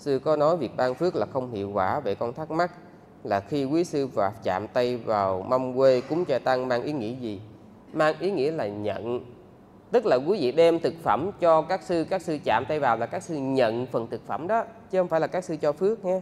sư có nói việc ban phước là không hiệu quả vậy con thắc mắc, là khi quý sư và chạm tay vào mâm quê cúng cho tăng mang ý nghĩa gì? Mang ý nghĩa là nhận. Tức là quý vị đem thực phẩm cho các sư các sư chạm tay vào là các sư nhận phần thực phẩm đó, chứ không phải là các sư cho phước nha